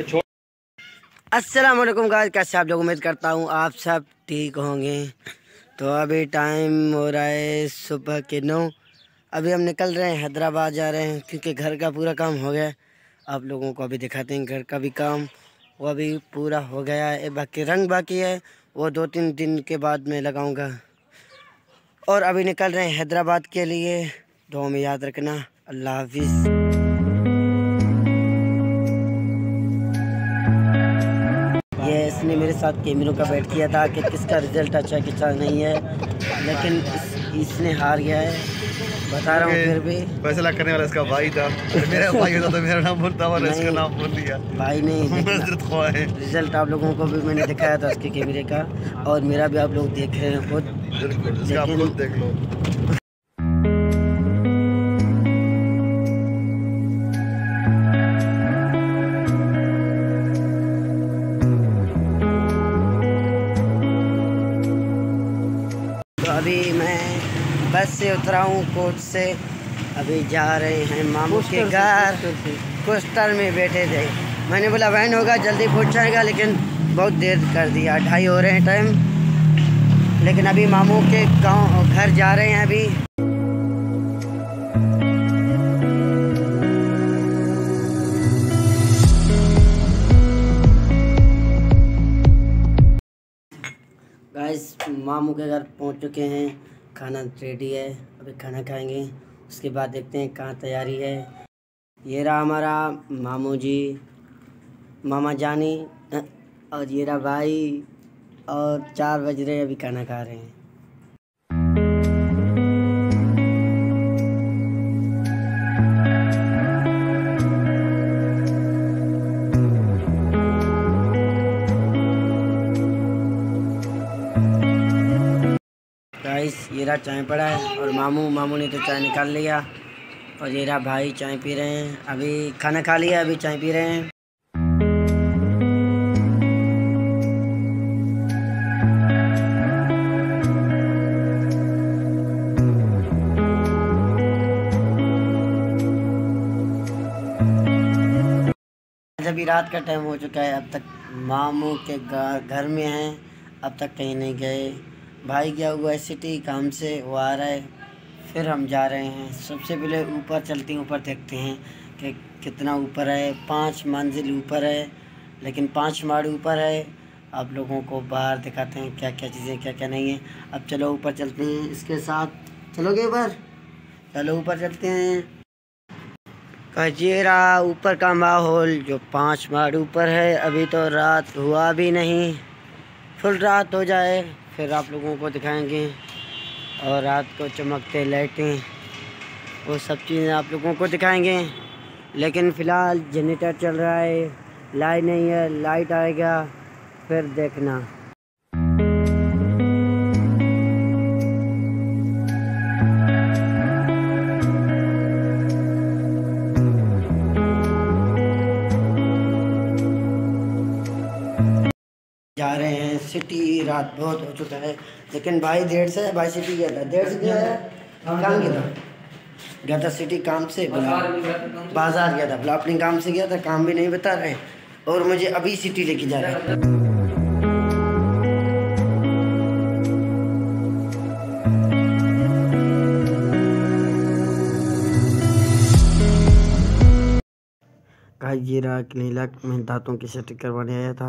से अस्सलाम वालेकुम गाइस कैसे आप लोग? उम्मीद करता हूँ आप सब ठीक होंगे। तो अभी टाइम हो रहा है सुबह के नौ। अभी हम निकल रहे हैं, हैदराबाद जा रहे हैं, क्योंकि घर का पूरा काम हो गया। आप लोगों को अभी दिखाते हैं घर का भी काम। वो अभी पूरा हो गया है। बाकी रंग बाकी है। वो दो तीन दिन के बाद मैं लगाऊँगा। और अभी निकल रहे हैं हैदराबाद के लिए। दो में याद रखना। अल्लाह हाफिज़। ये इसने मेरे साथ कैमरों का बैठ किया था कि किसका रिज़ल्ट अच्छा है किसका नहीं है। लेकिन इस, इसने हार गया है। बता रहा हूँ फिर भी। फैसला करने वाला इसका भाई था। मेरा भाई होता तो मेरा नाम बोलता और इसका नाम बोल दिया। भाई ने हज़रत ख्वा है। रिज़ल्ट आप लोगों को भी मैंने दिखाया था उसके कैमरे का। और मेरा भी आप लोग देख रहे हैं खुद। बिल्कुल देख लो। अभी मैं बस से उतरा हूँ कोर्ट से। अभी जा रहे हैं मामू के घर। कोस्टर में बैठे थे। मैंने बोला वैन होगा जल्दी पहुँच जाएगा लेकिन बहुत देर कर दिया। ढाई हो रहे हैं टाइम लेकिन अभी मामू के गाँव घर जा रहे हैं अभी। गाइस मामू के घर पहुँच चुके हैं। खाना रेडी है। अभी खाना खाएँगे। उसके बाद देखते हैं कहाँ तैयारी है। ये रहा हमारा मामू जी, मामा जानी और ये रहा भाई, और चार बज रहे अभी खाना खा रहे हैं। गाइस ये रहा चाय पड़ा है और मामू मामू ने तो चाय निकाल लिया। और ये रहा भाई चाय पी रहे हैं। अभी खाना खा लिया, अभी चाय पी रहे हैं। अभी रात का टाइम हो चुका है, अब तक मामू के घर में हैं। अब तक कहीं नहीं गए। भाई गया हुआ है सिटी काम से? वो आ रहा है। फिर हम जा रहे हैं। सबसे पहले ऊपर चलते हैं, ऊपर देखते हैं कि कितना ऊपर है। पाँच मंजिल ऊपर है, लेकिन पाँच माड़ ऊपर है। आप लोगों को बाहर दिखाते हैं क्या क्या चीज़ें, क्या क्या नहीं है। अब चलो ऊपर चलते हैं। इसके साथ चलोगे ऊपर? चलो ऊपर चलते हैं। कजेरा ऊपर का माहौल, जो पाँच माड़ ऊपर है। अभी तो रात हुआ भी नहीं। फुल रात हो जाए। फिर आप लोगों को दिखाएँगे और रात को चमकते लाइटें, वो सब चीज़ें आप लोगों को दिखाएँगे। लेकिन फ़िलहाल जनरेटर चल रहा है, लाइट नहीं है, लाइट आएगा, फिर देखना। सिटी रात बहुत हो चुका है। लेकिन भाई देर से भाई सिटी गया था। देर से गया है? कहाँ गया था गया था सिटी काम से। बाज़ार गया था बोला अपने काम से गया था काम भी नहीं बता रहे। और मुझे अभी सिटी लेके जा रहा है। ये रहा क्लिनिक में दांतों की सेटिंग करवाने आया था।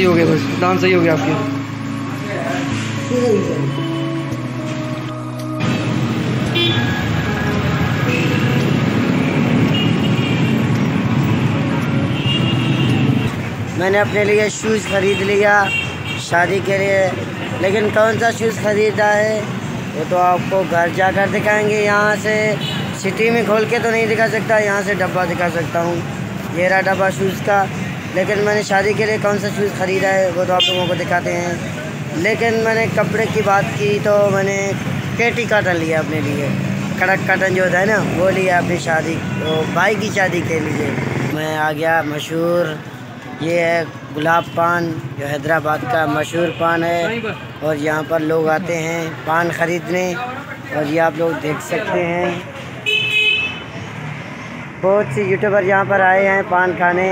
सही हो गया बस दान सही हो गया आपके। मैंने अपने लिए शूज़ ख़रीद लिया, शादी के लिए। लेकिन कौन सा शूज़ ख़रीदा है? वो तो आपको घर जाकर दिखाएँगे। यहाँ से सिटी में खोल के तो नहीं दिखा सकता, यहाँ से डब्बा दिखा सकता हूँ। ये रहा डब्बा शूज़ का। लेकिन मैंने शादी के लिए कौन सा शूज़ ख़रीदा है, वो तो आप लोगों को दिखाते हैं। लेकिन मैंने कपड़े की बात की तो मैंने केटी काटन लिया अपने लिए। कड़क काटन जो होता है ना, वो लिया अपनी शादी तो भाई की शादी के लिए। मैं आ गया, मशहूर, ये है गुलाब पान, जो हैदराबाद का मशहूर पान है। और यहाँ पर लोग आते हैं पान ख़रीदने, और ये आप लोग देख सकते हैं। बहुत सी यूट्यूबर यहाँ पर आए हैं पान खाने।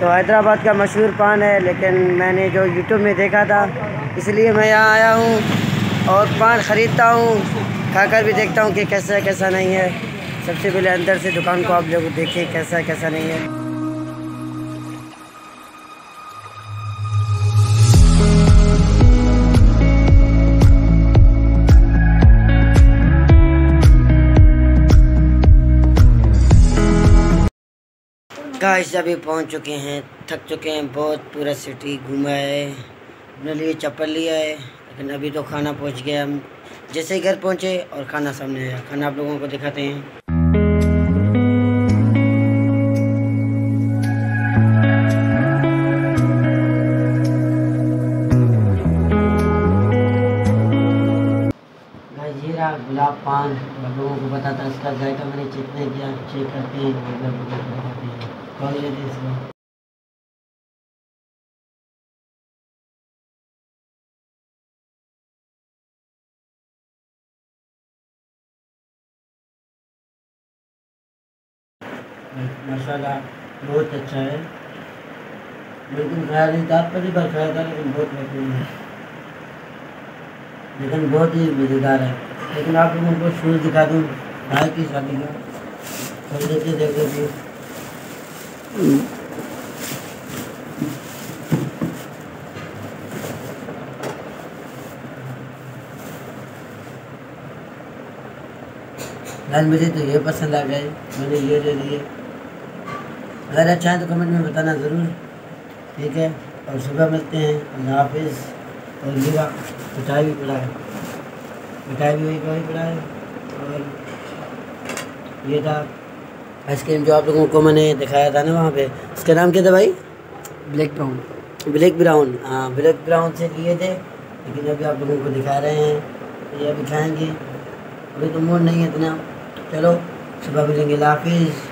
तो हैदराबाद का मशहूर पान है, लेकिन मैंने जो यूट्यूब में देखा था, इसलिए मैं यहाँ आया हूँ और पान ख़रीदता हूँ, खाकर भी देखता हूँ कि कैसा है कैसा नहीं है। सबसे पहले अंदर से दुकान को आप लोग देखें कैसा है कैसा नहीं है। गाइस अभी पहुँच चुके हैं, थक चुके हैं बहुत, पूरा सिटी घूमा है, अपने लिए चप्पल लिया है, लेकिन अभी तो खाना पहुँच गया हम। जैसे ही घर पहुँचे और खाना सामने आया, खाना आप लोगों को दिखाते हैं। गुलाब पान लोगों को बताता है, इसका जायका मैंने चेक नहीं किया चेक करते हैं माशाल्लाह बहुत अच्छा है। बिल्कुल खाया नहीं था पहली बार खाया था लेकिन बहुत बेहतरीन है। लेकिन बहुत ही मज़ेदार है। लेकिन आप लोगों को शूज़ दिखा दूँ, भाई की शादी का खोल देते देख मुझे तो ये पसंद आ गए मैंने ये ले लिए अगर अच्छा है तो कमेंट में बताना ज़रूर। ठीक है? और सुबह मिलते हैं। अल्लाह हाफिज़। और मेरा मिठाई भी पड़ा है। मिठाई भी वही वही पड़ा है। और ये था आइसक्रीम जो आप लोगों को मैंने दिखाया था ना वहाँ पे उसका नाम क्या था भाई? Black brown. ब्लैक ब्राउन हाँ ब्लैक ब्राउन से लिए थे लेकिन अभी आप लोगों को दिखा रहे हैं ये अभी खाएँगे। अभी तो मूड नहीं है इतना। चलो सुबह मिलेंगे। हाफिज़।